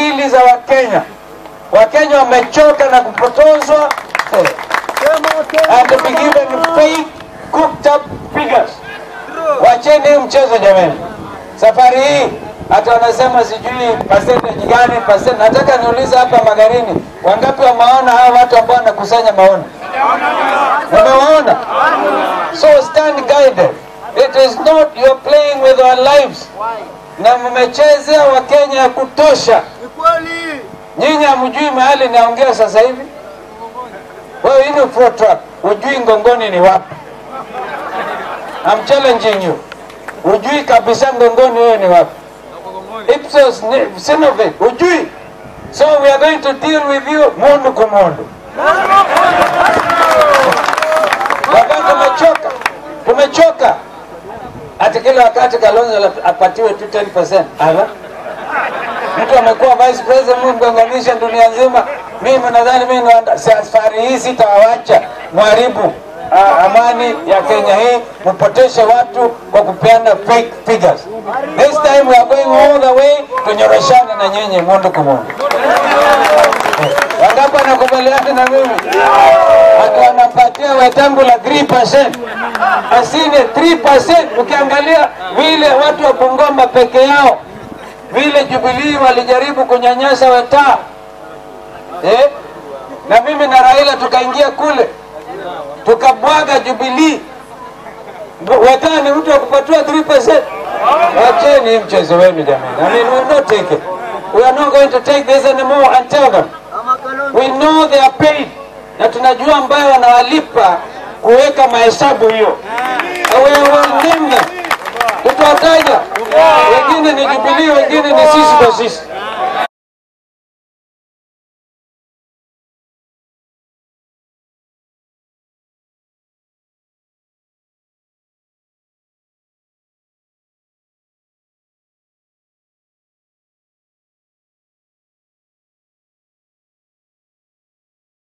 akili za Wakenya. Wakenya wamechoka na kupotozwa and be given fake cooked up figures. Wacheni mchezo jamani. Safari hii hata wanasema sijui percentage gani percent. Nataka niulize hapa Magarini, wangapi wameona hawa watu ambao wanakusanya maoni? Umewaona? So stand guided. It is not you're playing with our lives. Na mmechezea Wakenya ya kutosha. Nyinyi hamjui mahali naongea sasa hivi. Wewe hii ni four track, hujui Ngongoni ni wapi? I'm challenging you. Hujui kabisa Ngongoni wewe ni wapi? Ipsos Sinovac, hujui? So we are going to deal with you mundu kwa mundu. Wakati tumechoka, tumechoka. Hata kila wakati Kalonzo apatiwe tu 10%. Ala. Mtu amekuwa vice president, mgonganisha dunia nzima. Mimi nadhani mimi safari hii sitawaacha mwaribu ah, amani ya Kenya hii, mpoteshe watu kwa kupeana fake figures. This time we are going all the way, tunyoroshane na nyinyi mundu kwa mundu. Wangapi wanakubaliana na mimi? Watu wanapatia Wetangula 3%. Asine 3%. Ukiangalia vile watu wa Bungoma peke yao vile Jubilee walijaribu kunyanyasa wetaa eh? na mimi na Raila tukaingia kule tukabwaga Jubilee. Weta ni mtu wa kupatua 3%. Wacheni mchezo wenu jamani. I mean, we will not take it. We are not going to take this anymore and tell them. We know they are paid. Na tunajua ambayo wanawalipa kuweka mahesabu hiyo. We will name them. Tutawataja. Wengine ni Jubilee, wengine ni sisi kwa sisi.